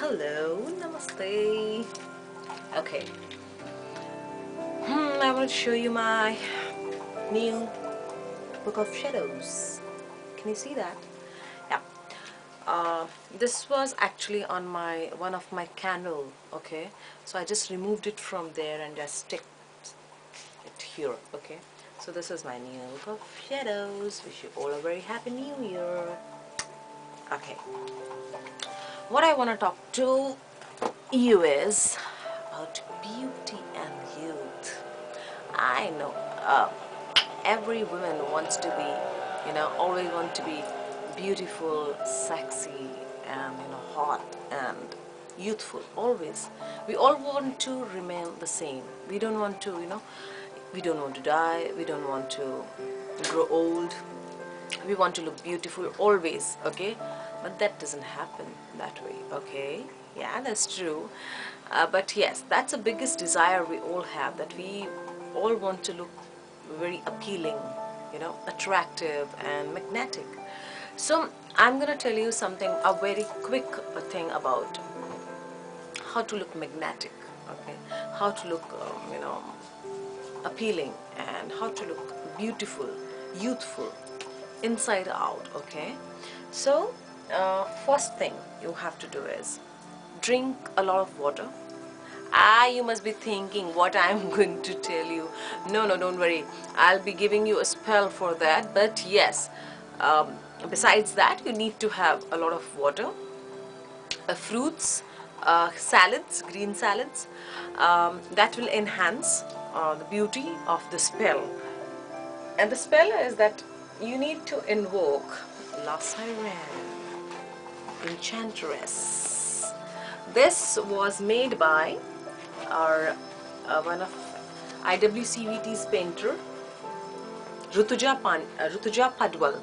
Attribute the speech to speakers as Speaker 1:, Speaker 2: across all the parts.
Speaker 1: Hello, namaste. Okay. Hmm, I to show you my new book of shadows. Can you see that? Yeah. Uh, this was actually on my one of my candle. Okay, so I just removed it from there and just stick it here. Okay. So this is my new book of shadows. Wish you all a very happy new year. Okay. What I want to talk to you is about beauty and youth. I know uh, every woman wants to be, you know, always want to be beautiful, sexy, and you know, hot and youthful. Always, we all want to remain the same. We don't want to, you know, we don't want to die. We don't want to grow old. We want to look beautiful always. Okay, but that doesn't happen that way. Okay, yeah, that's true. Uh, but yes, that's the biggest desire we all have. That we all want to look very appealing, you know, attractive and magnetic. So I'm gonna tell you something, a very quick thing about how to look magnetic. Okay, how to look, um, you know, appealing and how to look beautiful, youthful, inside out. Okay, so uh, first thing you have to do is drink a lot of water. Ah you must be thinking what i'm going to tell you. No no don't worry. I'll be giving you a spell for that. But yes um, besides that you need to have a lot of water uh, fruits uh, salads green salads. Um, that will enhance uh, the beauty of the spell. And the spell is that you need to invoke La Sirene Enchantress. This was made by our uh, one of IWCVT's painter Rutuja, Pan, uh, Rutuja Padwal.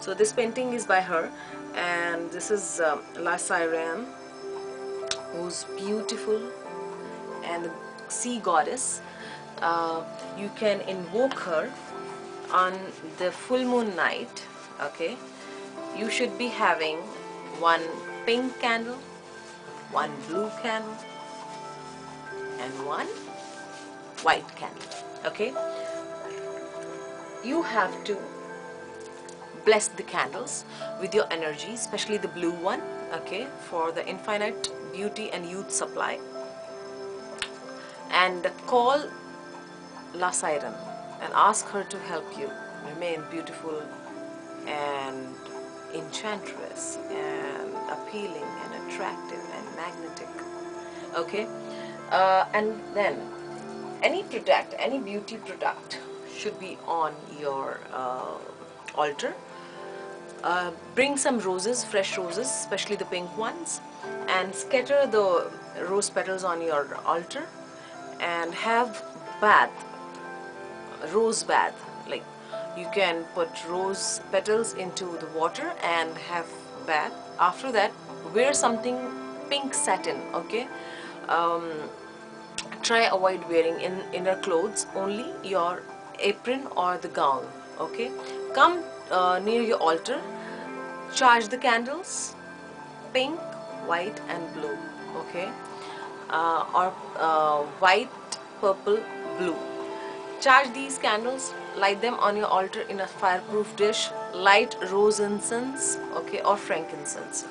Speaker 1: So this painting is by her and this is um, La Sirene who's beautiful and sea goddess. Uh, you can invoke her on the full moon night okay? You should be having one pink candle one blue candle and one white candle okay? You have to bless the candles with your energy especially the blue one okay for the infinite beauty and youth supply. And call La Sirene and ask her to help you remain beautiful and enchantress and appealing and attractive and magnetic. Okay? Uh, and then any product any beauty product should be on your uh, altar. Uh, bring some roses fresh roses especially the pink ones and scatter the rose petals on your altar and have bath rose bath. Like you can put rose petals into the water and have after that wear something pink satin okay? Um, try avoid wearing in inner clothes only your apron or the gown okay? Come uh, near your altar charge the candles pink white and blue okay? Uh, or uh, white purple blue. Charge these candles light them on your altar in a fireproof dish light rose incense okay or frankincense.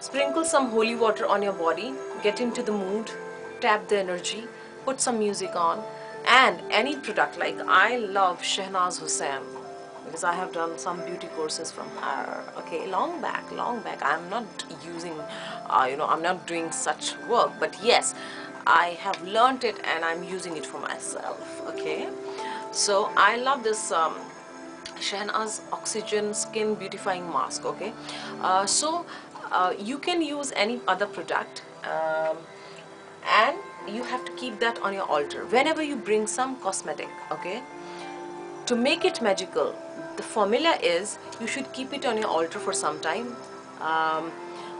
Speaker 1: Sprinkle some holy water on your body get into the mood tap the energy put some music on and any product like I love Shahnaz Husain because I have done some beauty courses from her okay long back long back. I'm not using uh, you know I'm not doing such work but yes I have learned it and I'm using it for myself okay so I love this um, Oxygen Skin Beautifying Mask okay? Uh, so uh, you can use any other product um, and you have to keep that on your altar. Whenever you bring some cosmetic okay? To make it magical the formula is you should keep it on your altar for some time um,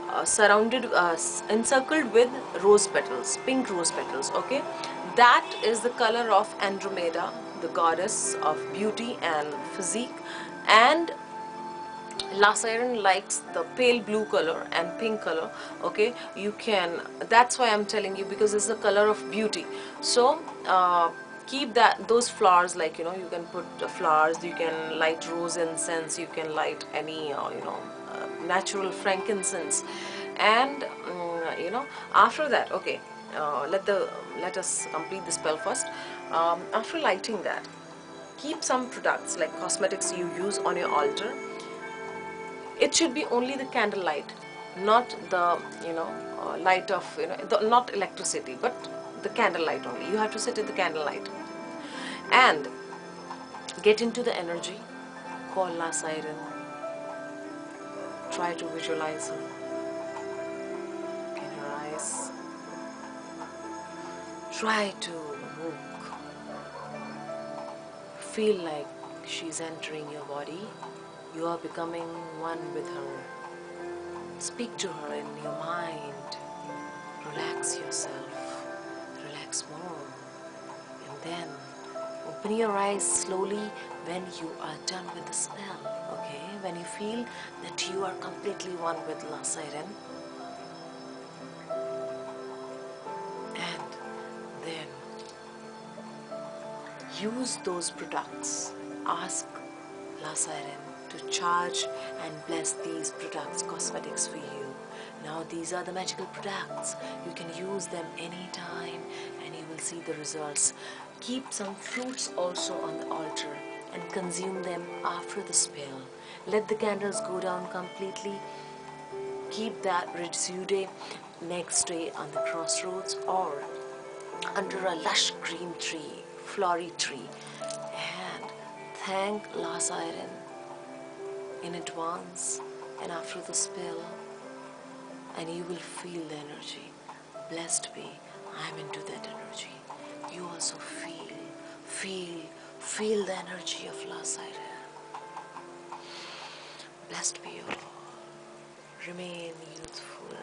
Speaker 1: uh, surrounded uh, encircled with rose petals pink rose petals okay? That is the color of Andromeda the goddess of beauty and physique. And La likes the pale blue color and pink color okay? You can that's why I'm telling you because it's the color of beauty. So uh, keep that those flowers like you know you can put flowers you can light rose incense you can light any uh, you know uh, natural frankincense. And um, you know after that okay uh, let the let us complete the spell first. Um, after lighting that keep some products like cosmetics you use on your altar. It should be only the candle light not the you know uh, light of you know the, not electricity but the candle light only. You have to sit in the candle light and get into the energy. Call la sirene. Try to visualize her try to look feel like she's entering your body you are becoming one with her. Speak to her in your mind. Relax yourself. Relax more. And then open your eyes slowly when you are done with the spell. Okay? When you feel that you are completely one with La Sirene. Use those products. Ask La Sirene to charge and bless these products, cosmetics for you. Now these are the magical products. You can use them anytime and you will see the results. Keep some fruits also on the altar and consume them after the spell. Let the candles go down completely. Keep that residue next day on the crossroads or under a lush green tree, flowery tree. And thank La Sirene in advance and after the spell and you will feel the energy. Blessed be, I'm into that energy. You also feel, feel, feel the energy of La Sirene. Blessed be you all. Remain youthful.